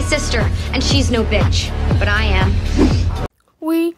my sister, and she's no bitch. But I am. We